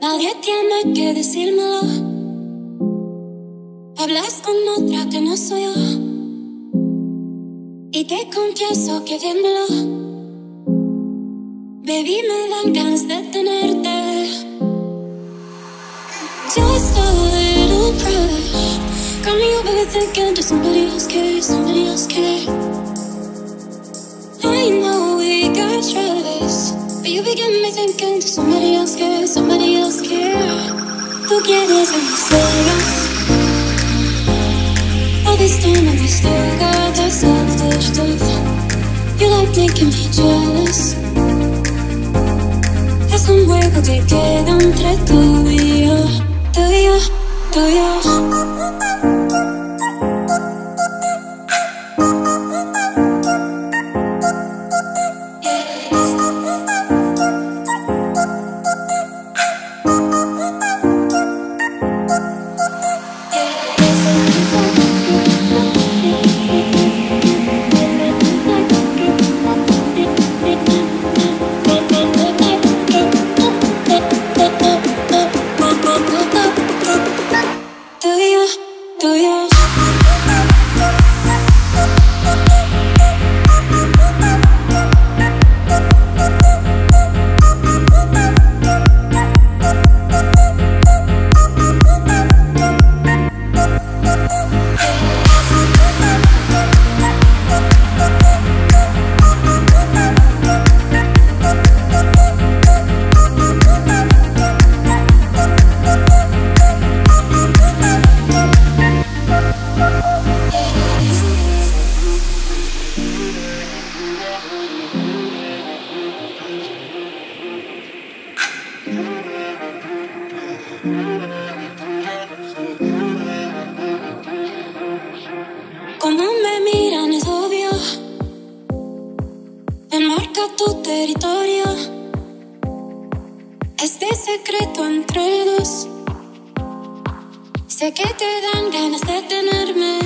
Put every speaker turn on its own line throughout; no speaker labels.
Nadie tiene que decírmelo. Hablas con otra que no soy yo. Y te confieso que viéndolo, baby, me dan ganas de tenerte. Just a little crush. Got me over thinking to somebody else care, somebody else care. You begin me thinking, to somebody else care? Somebody else care? Who cares when you say us? All this time and we still got ourselves selfish up. You like making me jealous. Have some way we'll get on. Como me miran es obvio. Enmarca tu territorio. Este secreto entre dos. Sé que te dan ganas de tenerme.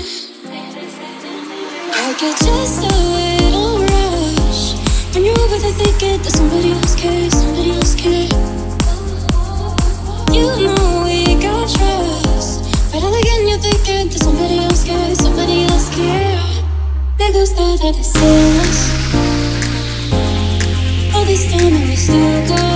I get just a little rush when you're over there thinking that somebody else cares, somebody else cares. those thoughts are the same. All this time and we still go.